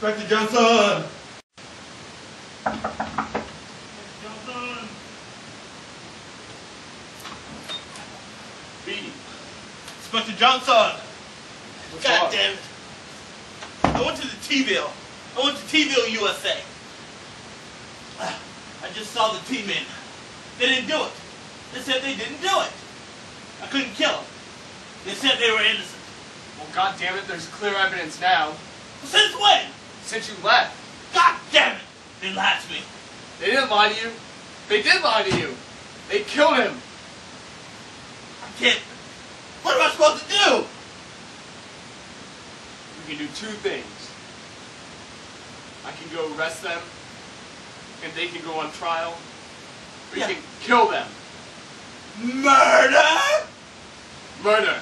Inspector Johnson! Johnson! Beadie. Inspector Johnson! What's God up? damn it. I went to the T-Ville. I went to T-Ville, USA. I just saw the T-men. They didn't do it. They said they didn't do it. I couldn't kill them. They said they were innocent. Well, God damn it, there's clear evidence now. Since when? Since you left. God damn it! They lied to me. They didn't lie to you. They did lie to you. They killed him. I can't. What am I supposed to do? We can do two things. I can go arrest them, and they can go on trial. Or you Yeah. can kill them. Murder? Murder.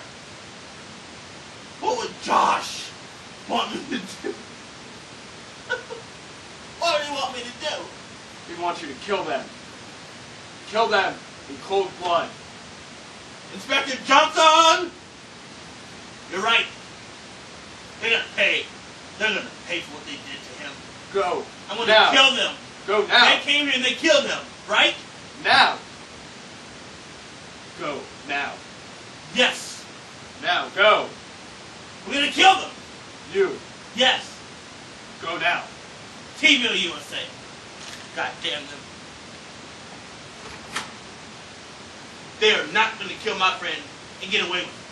What would Josh want me to do? What do you want me to do? We want you to kill them. Kill them in cold blood. Inspector Johnson! You're right. They're gonna pay. They're gonna pay for what they did to him. Go. I'm gonna now. kill them. Go They came here and they killed him, right? Now. Go now. Yes. Now. Go. We're gonna kill them. You. Yes. Go now. T-Ville USA. God damn them. They are not gonna kill my friend and get away with it.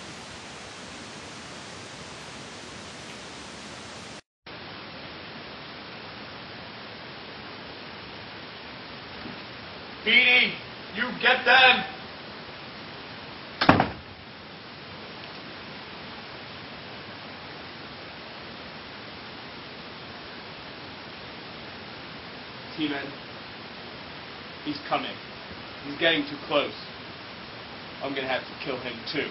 Beadie, you get them. T-Man, he's coming. He's getting too close. I'm gonna have to kill him too.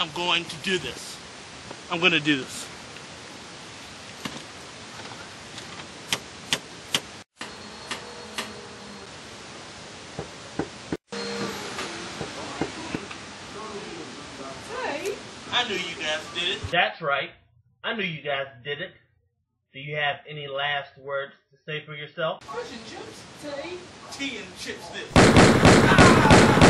I'm going to do this. I'm gonna do this. Hey, I knew you guys did it. That's right. I knew you guys did it. Do you have any last words to say for yourself? fish and chips, Tay. Tea and chips this. Damn.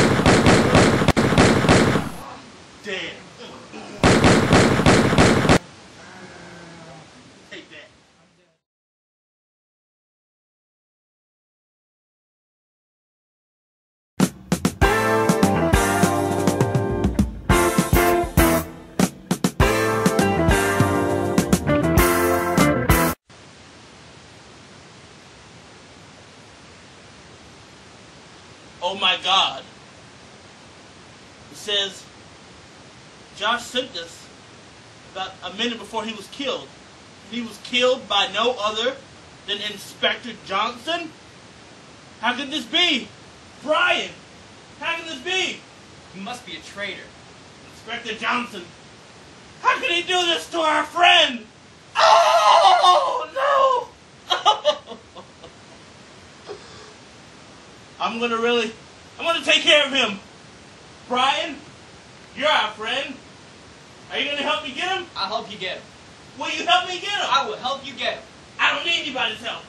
Minute before he was killed. He was killed by no other than Inspector Johnson? How could this be? Brian! How can this be? He must be a traitor. Inspector Johnson! How could he do this to our friend? Oh no! I'm gonna really, I'm gonna take care of him. Brian, you're our friend. Are you gonna help me get him? I'll help you get him. Will you help me get him? I will help you get him. I don't need anybody's help.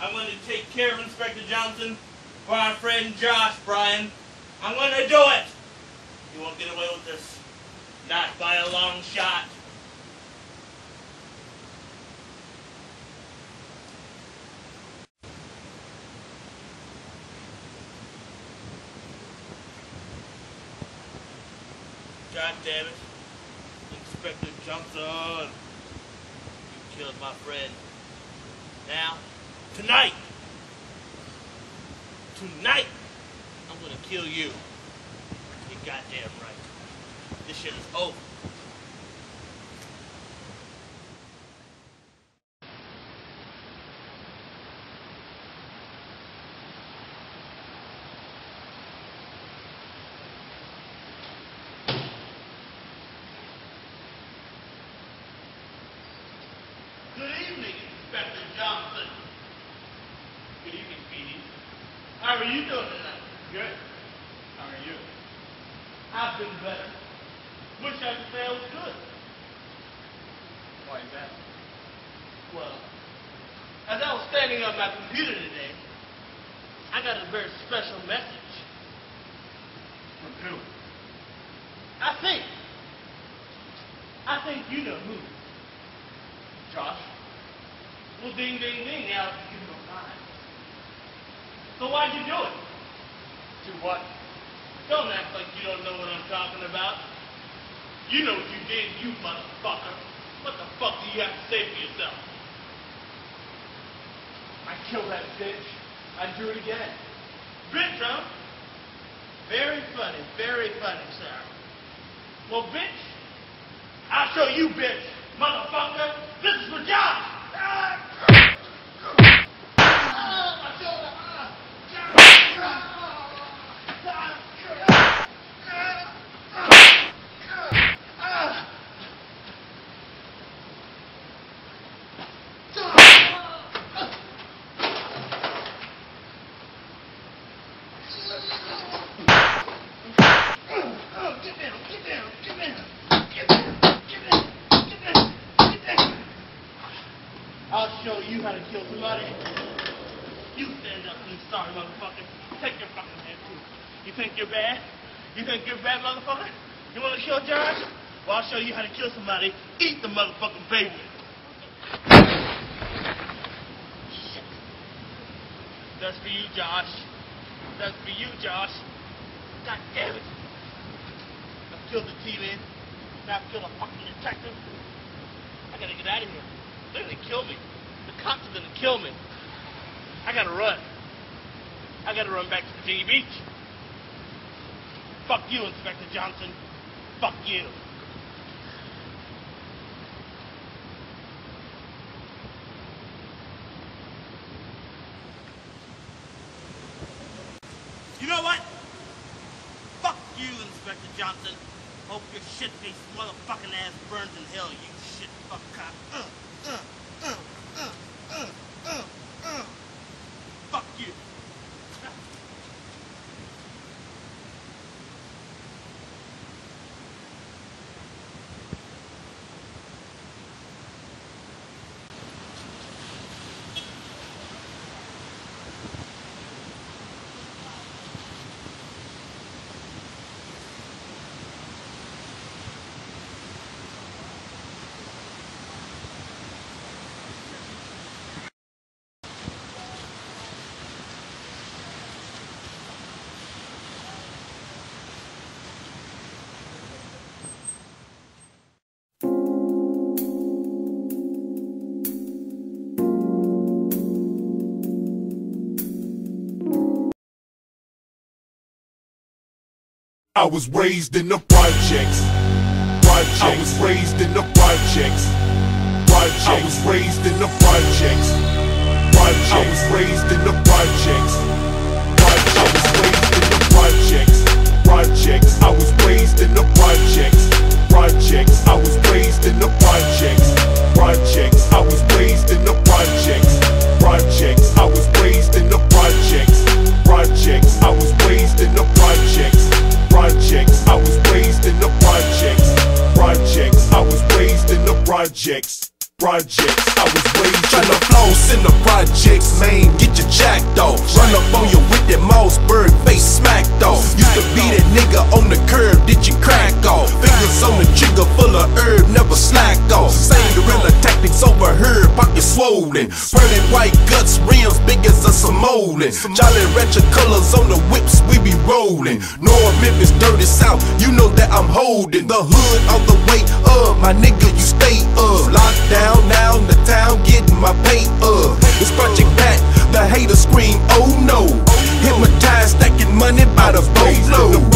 I'm going to take care of Inspector Johnson for our friend Josh, Brian. I'm going to do it. You won't get away with this. Not by a long shot. God damn it. Inspector Johnson. You killed my friend. Now, tonight, tonight, I'm gonna kill you. You goddamn right. This shit is over. How are you doing tonight? Good. How are you? I've been better. Wish I say good. Why is that? Well, as I was standing on my computer today, I got a very special message. From who? I think. I think you know who. Josh? Well, ding, ding, ding. Now you know. So why'd you do it? To what? Don't act like you don't know what I'm talking about. You know what you did, you motherfucker. What the fuck do you have to say for yourself? I killed that bitch. I do it again. Bitch, huh? Very funny, very funny, sir. Well, bitch, I'll show you, bitch, motherfucker. This is for Josh. Ah! Ah, my shoulder. Ah! Ah! Ah! Oh, get down, get down, get down, get down, get down, get down, get down. I'll show you stand up, you sorry motherfucker. Take your fucking head too. You think you're bad? You think you're bad, motherfucker? You want to kill Josh? Well, I'll show you how to kill somebody. Eat the motherfucking baby. Shit. That's for you, Josh. That's for you, Josh. God damn it. I've killed the T-Man. Now I've killed a fucking detective. I gotta get out of here. They're gonna kill me. The cops are gonna kill me. I gotta run. I gotta run back to Virginia Beach. Fuck you, Inspector Johnson. Fuck you. You know what? Fuck you, Inspector Johnson. Hope your shit-faced motherfucking ass burns in hell, you shit fuck cop. Uh, uh, I was raised in the projects. Projects. I was raised in the projects. Projects. I was raised in the projects. Projects. I was raised in the projects. Projects. I was raised in the projects. Projects. I was raised in the projects. Projects. I was raised in the projects. Projects. I was in Tryna floss in the projects, man, get your jacked off. Run up on you with that Mossberg face smacked off. Used to be that nigga on the curb, did you crack off? Fingers on the trigger full of herb, never slack off. Same guerrilla tactics overheard, pocket swollen. Pearly white guts, rims a Jolly Rancher colors on the whips, we be rolling. North Memphis, dirty south, you know that I'm holding. The hood all the way up, my nigga, you stay up. Locked down now, in the town getting my pay up. It's Project Pat, the haters scream, oh no. Hypnotized, stacking money by the boatload.